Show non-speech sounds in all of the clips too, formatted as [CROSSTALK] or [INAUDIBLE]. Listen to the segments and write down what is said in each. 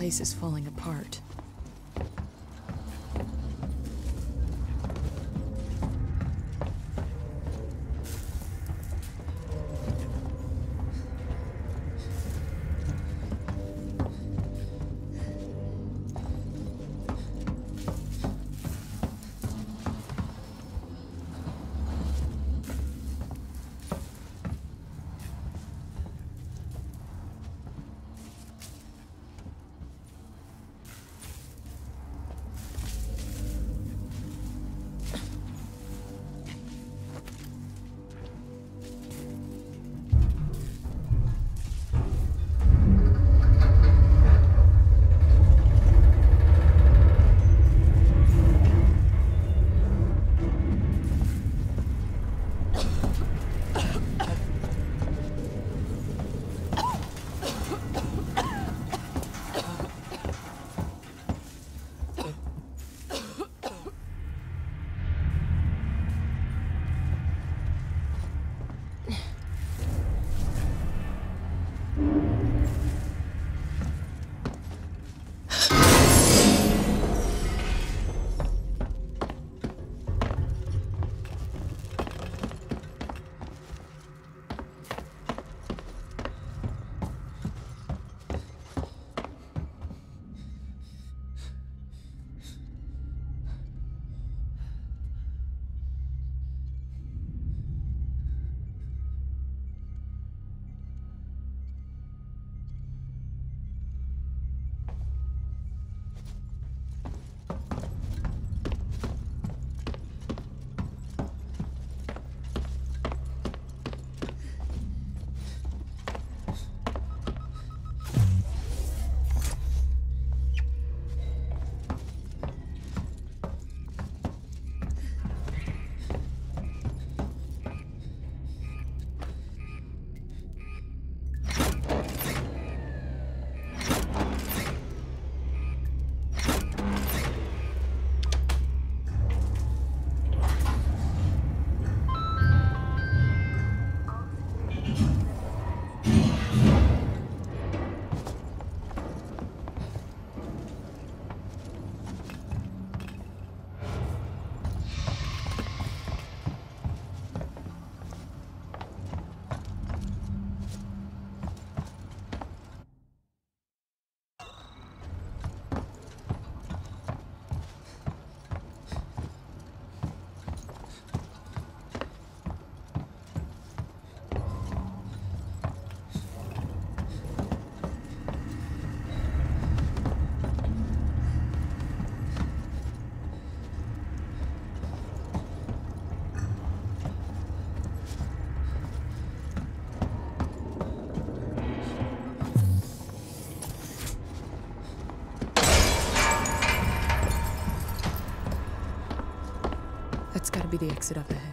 place is falling apart. That's gotta be the exit up ahead.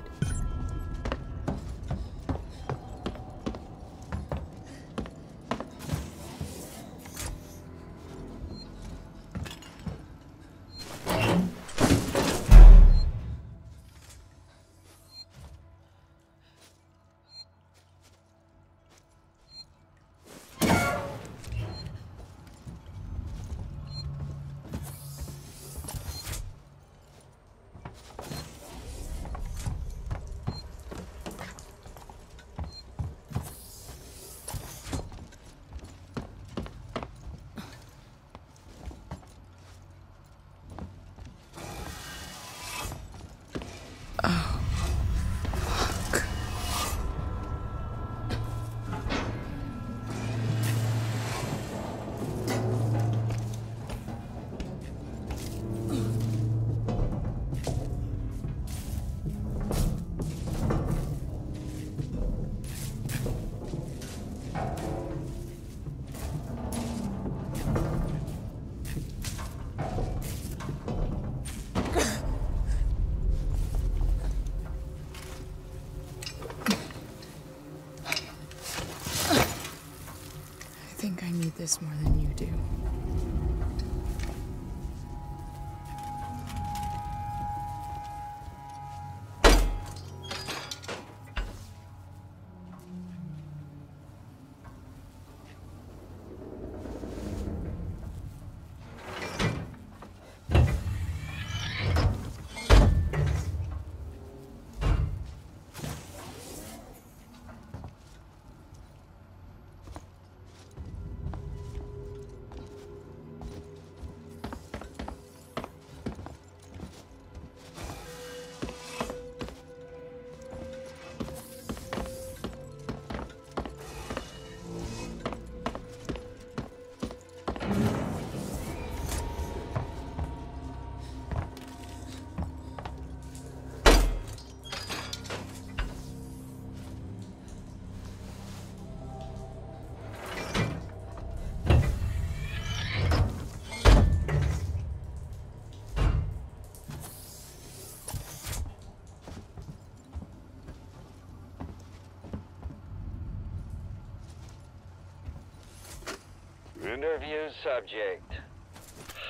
Interview subject.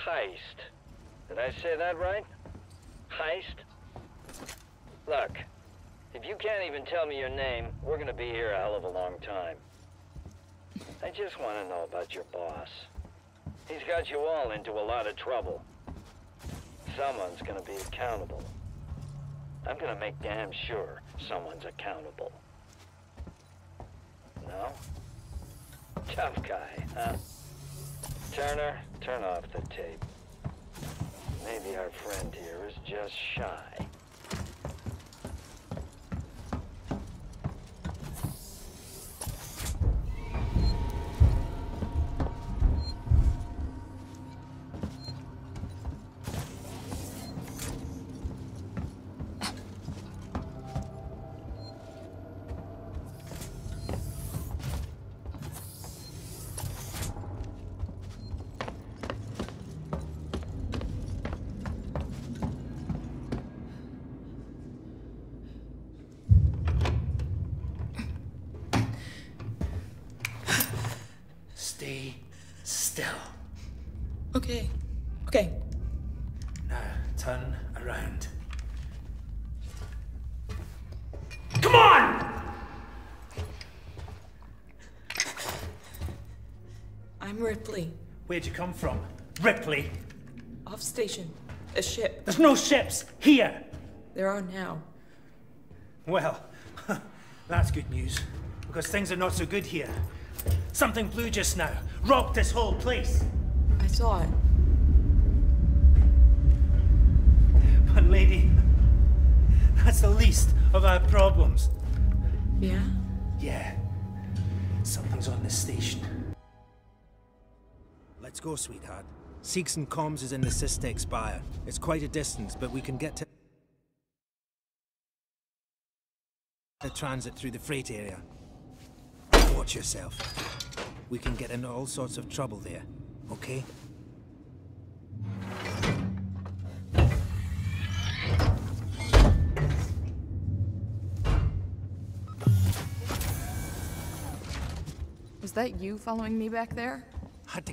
Heist. Did I say that right? Heist? Look, if you can't even tell me your name, we're gonna be here a hell of a long time. I just want to know about your boss. He's got you all into a lot of trouble. Someone's gonna be accountable. I'm gonna make damn sure someone's accountable. No? Tough guy, huh? Turner, turn off the tape. Maybe our friend here is just shy. I'm Ripley. Where'd you come from? Ripley. Off station. A ship. There's no ships here. There are now. Well, [LAUGHS] that's good news. Because things are not so good here. Something blew just now. Rocked this whole place. I saw it. But lady, [LAUGHS] that's the least of our problems. Yeah? Yeah. Something's on this station. Let's go, sweetheart. Seegson Comms is in the Systech Spire. It's quite a distance, but we can get to the transit through the freight area. Watch yourself. We can get into all sorts of trouble there, okay? Was that you following me back there?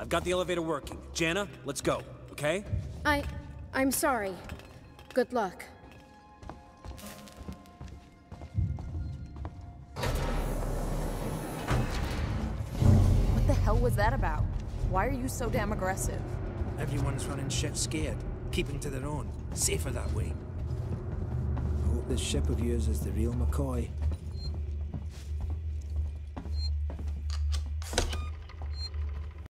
I've got the elevator working. Jana, let's go, okay? I. I'm sorry. Good luck. What the hell was that about? Why are you so damn aggressive? Everyone's running shit scared, keeping to their own. Safer that way. I hope this ship of yours is the real McCoy.